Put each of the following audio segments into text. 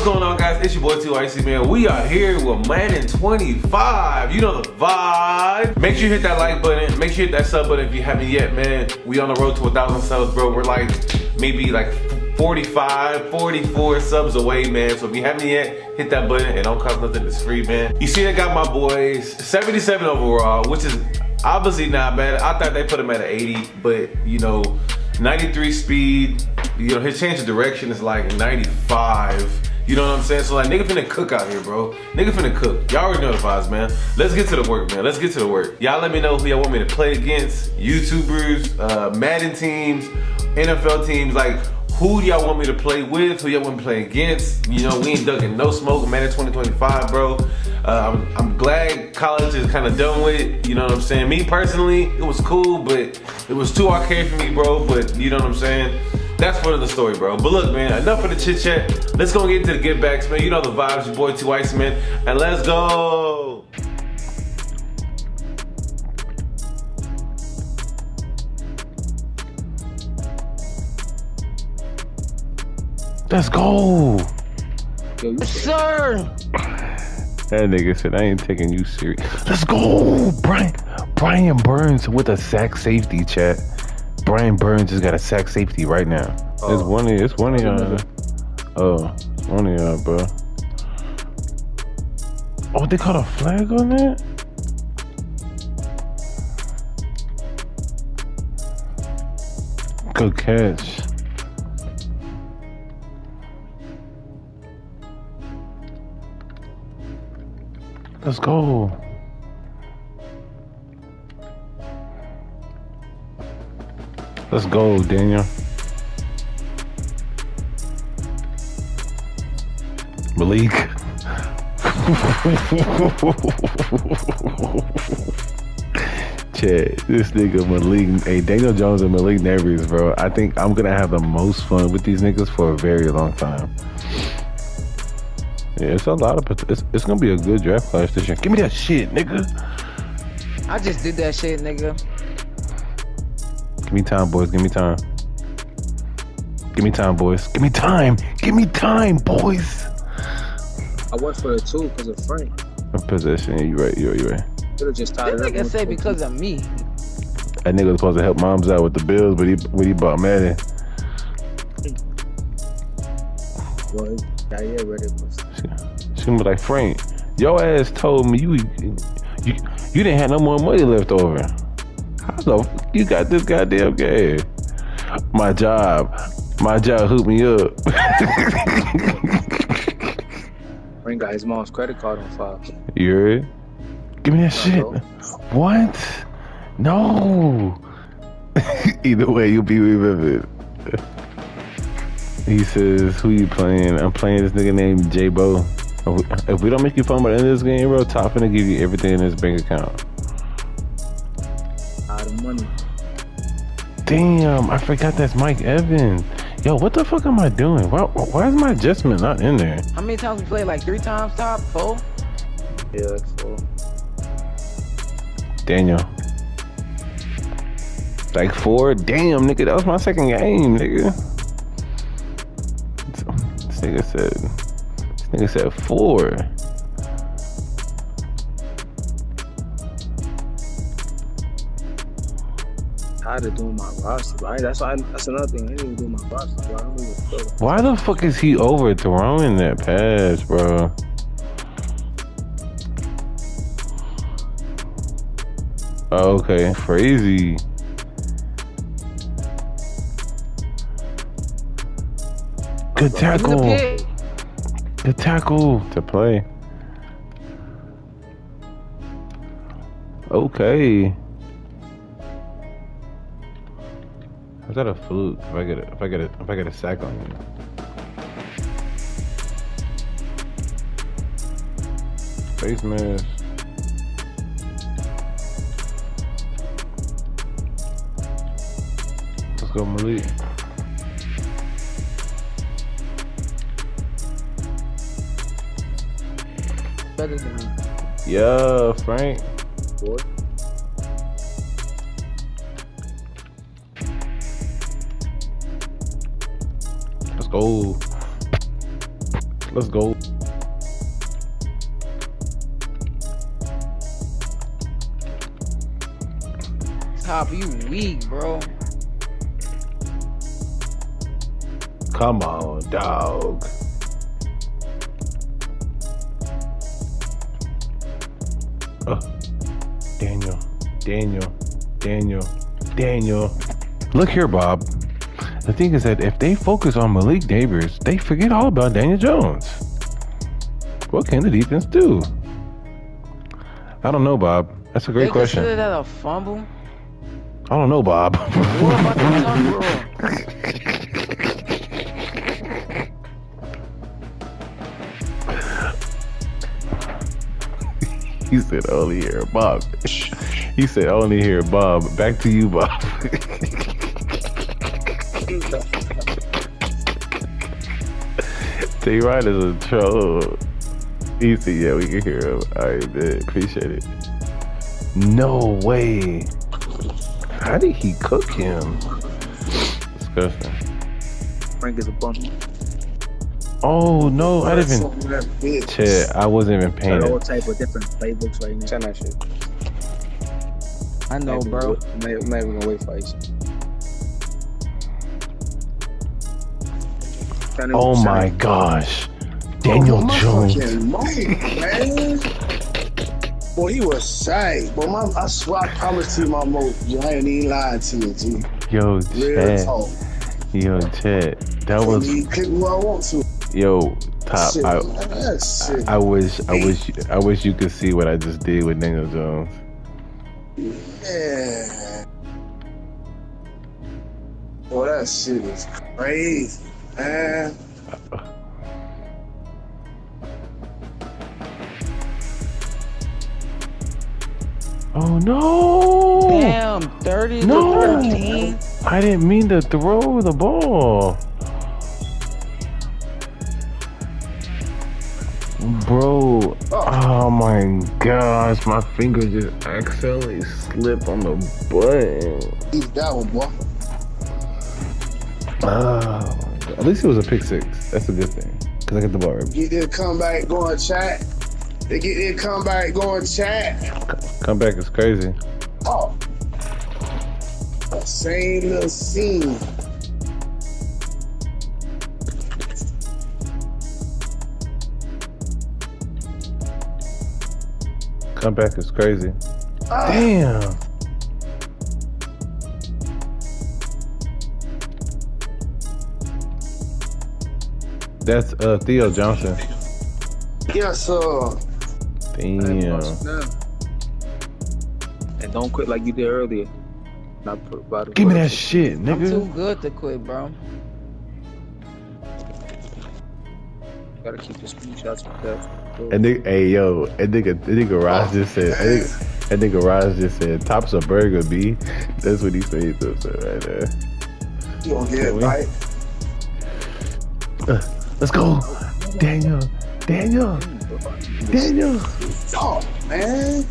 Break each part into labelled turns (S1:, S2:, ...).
S1: What's going on, guys? It's your boy Icy Man. We are here with Madden 25. You know the vibe. Make sure you hit that like button. Make sure you hit that sub button if you haven't yet, man. We on the road to a thousand subs, bro. We're like maybe like 45, 44 subs away, man. So if you haven't yet, hit that button. It don't cost nothing. It's free, man. You see, I got my boys 77 overall, which is obviously not bad. I thought they put him at an 80, but you know, 93 speed. You know, his change of direction is like 95. You know what I'm saying? So like, nigga finna cook out here, bro. Nigga finna cook. Y'all already know the vibes, man. Let's get to the work, man. Let's get to the work. Y'all let me know who y'all want me to play against. YouTubers, uh, Madden teams, NFL teams. Like, who do y'all want me to play with? Who y'all want me to play against? You know, we ain't ducking no smoke. man, Madden 2025, bro. Uh, I'm, I'm glad college is kind of done with. You know what I'm saying? Me personally, it was cool, but it was too arcade for me, bro. But you know what I'm saying? That's part of the story, bro. But look, man, enough of the chit chat. Let's go get into the get backs, man. You know the vibes, your boy T Ice, man. And let's go. Let's go.
S2: Sir!
S3: That nigga said, I ain't taking you serious. Let's go, Brian. Brian Burns with a sack safety chat. Brian Burns just got a sack safety right now. It's oh. one of it's one of y'all. Oh, it's one of y'all, bro. Oh, they caught a flag on that? Good catch. Let's go. Let's go, Daniel. Malik. Chad, this nigga Malik, hey Daniel Jones and Malik Nabers, bro. I think I'm gonna have the most fun with these niggas for a very long time. Yeah, it's a lot of it's, it's gonna be a good draft class this year. Give me that shit, nigga.
S2: I just did that shit, nigga.
S3: Give me time, boys. Give me time. Give me time, boys. Give me time. Give me time, boys.
S4: I went for it too because of Frank.
S3: Possession. You right. You right. You right.
S4: Could have just tied
S2: That nigga say because of me.
S3: That nigga was supposed to help moms out with the bills, but he when he bought Madden.
S4: Well, yeah, yeah, ready.
S3: She, she was like, Frank, your ass told me you you you didn't have no more money left over. How the f- you got this goddamn game? My job. My job hooked me up.
S4: Frank got his mom's credit card on file.
S3: you heard? Give me that shit. What? No. Either way, you'll be remembered. He says, "Who you playing? I'm playing this nigga named J Bo. If we, if we don't make you fun by the end of this game, bro, Top finna give you everything in his bank account.
S4: Out of money.
S3: Damn, I forgot that's Mike Evans. Yo, what the fuck am I doing? Why, why is my adjustment not in there?
S2: How many times we played? Like three times top? Four?
S4: Yeah, so
S3: Daniel. Like four? Damn, nigga, that was my second game, nigga. This nigga said, this nigga said four.
S4: Tired of doing my roster. Right? That's why. I, that's another thing. I didn't even do my roster. Bro. I don't even feel like.
S3: Why the fuck is he overthrowing that pass, bro? Oh, okay, crazy. Good tackle. Good tackle to play. Okay. Is that a fluke? If I get a, if I get a, if I get a sack on you. Face mask. Let's go, Malik.
S2: Better than me.
S3: Yeah, Frank.
S4: Boy.
S3: Let's go.
S2: Top, you weak, bro.
S3: Come on, dog. Uh, Daniel, Daniel, Daniel, Daniel. Look here, Bob. The thing is that if they focus on Malik Davis, they forget all about Daniel Jones. What can the defense do? I don't know, Bob. That's a great
S2: they
S3: question.
S2: consider that a fumble?
S3: I don't know, Bob.
S2: What about the tumble?
S3: he said only hear Bob. He said only hear Bob. Back to you, Bob. T Rod is a troll. He said, yeah, we can hear him. All right, man. Appreciate it. No way. How did he cook him? Disgusting.
S4: Frank is a bum.
S3: Oh, no. I didn't even.
S5: That
S3: I wasn't even paying
S4: Got all type of different playbooks right now.
S5: Send that shit.
S2: I know, bro.
S5: I'm not, I'm gonna wait for you.
S4: Trying
S3: Oh
S4: trying
S3: my gosh. Daniel
S5: oh,
S3: Jones.
S5: fucking. Boy, he was shy. Boy, my, I swear I promised you my moat. I ain't even lying to you, G.
S3: Yo,
S5: Real talk.
S3: Yo, Chad. That was
S5: click who I want to.
S3: yo top.
S5: shit,
S3: I,
S5: that.
S3: I wish I wish I wish you could see what I just did with Daniel Jones.
S5: yeah. Boy, that shit is crazy, man.
S3: Oh no!
S2: Damn, 30
S3: No.
S2: to 13.
S3: I didn't mean to throw the ball. Bro, oh my gosh, my finger just accidentally slipped on the button.
S5: Eat that one, boy.
S3: Oh, my God. At least it was a pick six. That's a good thing. Because I got the ball right.
S5: Get their comeback going, chat. They get their comeback going, chat.
S3: Comeback is crazy.
S5: Oh. That same little scene.
S3: Comeback is crazy.
S5: Ah,
S3: Damn. That's uh Theo Johnson.
S5: Yeah, sir.
S3: Damn.
S4: And don't quit like you did earlier. Not put about it.
S3: Give me that shit, nigga.
S2: I'm too good to quit, bro.
S4: Gotta keep the screenshots with that.
S3: And nigga, hey yo, and nigga, that nigga Ross just said, that nigga, that nigga Ross just said, "Tops a burger, B." That's what he said to himself right there.
S5: You gonna get it
S3: we?
S5: right.
S3: Let's go, Daniel, Daniel, Daniel.
S5: Oh, man.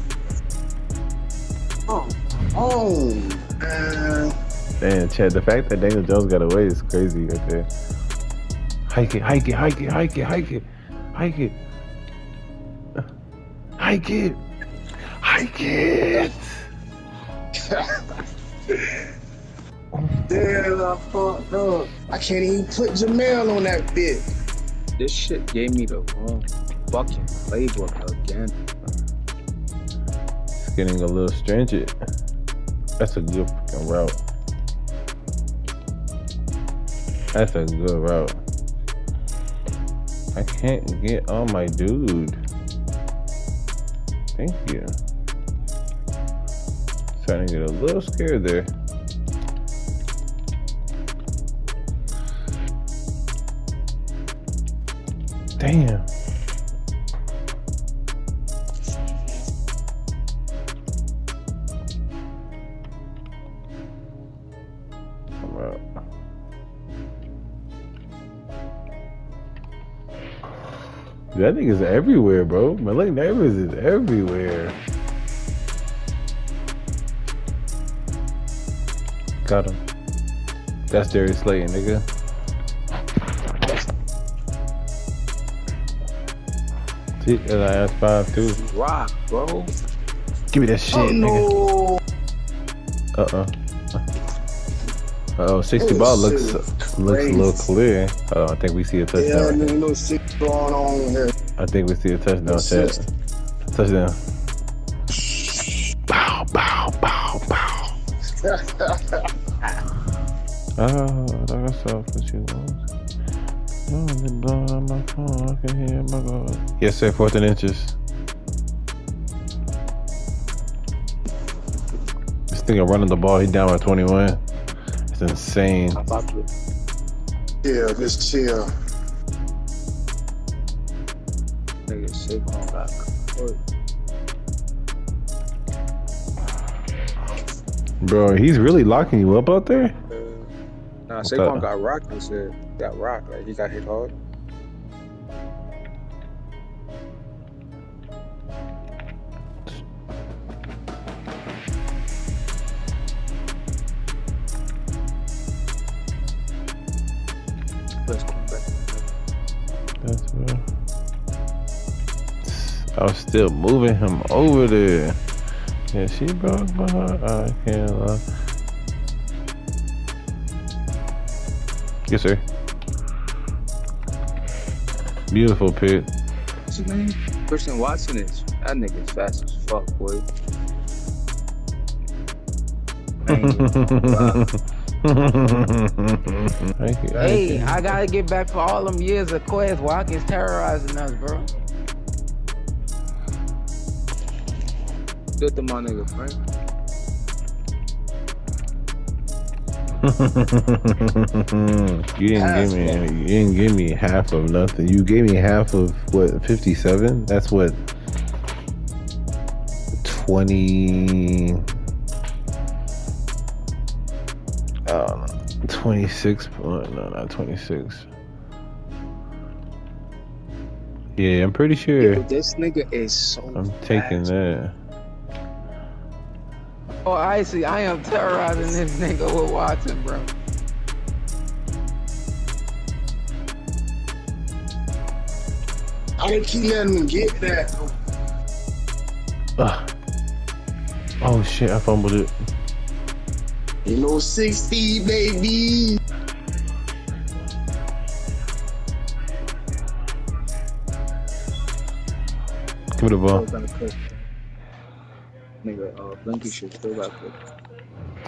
S5: Oh, oh, man.
S3: Man, Chad, the fact that Daniel Jones got away is crazy right there. Hike it, hike it, hike it, hike it, hike it, hike it. Hike it. Hike it.
S5: Damn, I fucked up. I can't even put Jamel on that bit.
S4: This shit gave me the wrong fucking playbook again.
S3: It's getting a little stringent. That's a good fucking route. That's a good route. I can't get on my dude. Thank you. Starting to get a little scared there. Damn. That nigga's everywhere, bro. Malik Nabers is everywhere. Got him. That's Darius Slayton, nigga. See, uh, that's five too.
S4: Rock, bro.
S3: Give me that shit,
S5: Oh
S3: nigga.
S5: no.
S3: Uh uh. Uh oh, 60
S5: Oh,
S3: ball
S5: shit.
S3: looks looks a little clear. Oh, I think we see a
S5: Yeah,
S3: touchdown.
S5: nigga, no six going on here.
S3: I think we see a touchdown,
S5: That's
S3: chat.
S5: it.
S3: Touchdown. Bow, bow, bow, bow. Oh, that's off what you want. Yes, sir. Fourth and inches. This nigga running the ball. He down by 21. It's insane.
S4: I'm about to.
S5: Yeah, just chill.
S4: Nigga, Saquon got hurt.
S3: Bro, he's really locking you up out there?
S4: Nah,
S3: What's
S4: Saquon
S3: that?
S4: got rocked. He said got rocked. Like he got hit hard. Let's come.
S3: That's right. I was still moving him over there. Yeah, she broke my heart. I can't lie. Yes, sir. Beautiful pit.
S4: What's his name? Christian Watson is that nigga's fast as fuck, boy. I ain't even gonna.
S3: Thank you.
S2: Hey, I gotta get back for all them years of Quez Watkins terrorizing us, bro.
S4: Good to my nigga Frank.
S3: You didn't give me you didn't give me half of nothing. You gave me half of what fifty seven? That's what twenty uh, 26 point no not 26 yeah i'm pretty sure
S4: But this nigga is so.
S3: i'm taking
S4: fast.
S3: that
S2: Oh, I see. I am terrorizing this nigga with Watson, bro.
S5: I didn't keep letting him get that.
S3: Ugh. Ah. oh shit i fumbled it
S5: You know, 60, baby.
S3: give me the ball
S4: Still got cook. Nigga, uh, Blinky shit still got cook.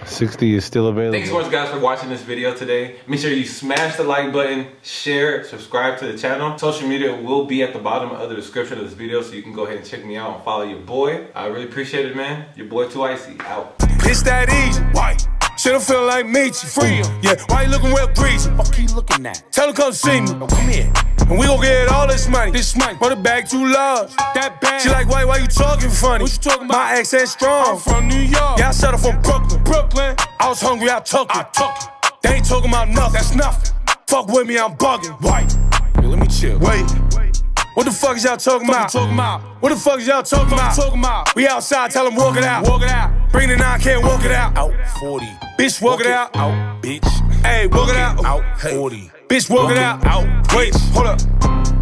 S3: 60 is still available
S1: Thanks so much guys for watching this video today. Make sure you smash the like button, share, subscribe to the channel. Social media will be at the bottom of the description of this video so you can go ahead and check me out and follow your boy. I really appreciate it man. Your boy 2Icy out.
S6: It's that easy. Why? Shoulda feel like Meechie. Free Yeah, why you looking real greasy? Fuck you looking at? Tell him come see me. come here. And we gon' get all this money. This money. But the bag too large. That bag. She like, why, why you talking funny? What you talking about? My accent strong. I'm from New York. Yeah, I settled from Brooklyn. Brooklyn. I was hungry, I took it. I took it. They ain't talking about nothing. That's nothing. Fuck with me, I'm bugging. White. Yo, let me chill. Wait. What the fuck is y'all talking about? Talking about? What the fuck is y'all talking about? Talking about? We outside, tell them walk it out. Walk it out. Bring the nine, can't walk it out. Out 40. Bitch, walk, it out. Out, bitch. Hey, walk it out. Out 40. Bitch, walk, it out. Out. Wait, hold up.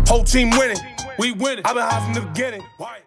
S6: Whole team winning. We winning. I've been high from the beginning. Why?